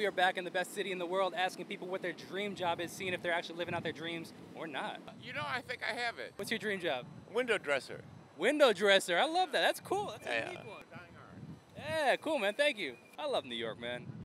We are back in the best city in the world asking people what their dream job is, seeing if they're actually living out their dreams or not. You know, I think I have it. What's your dream job? Window dresser. Window dresser. I love that. That's cool. That's a unique one. Yeah, cool, man. Thank you. I love New York, man.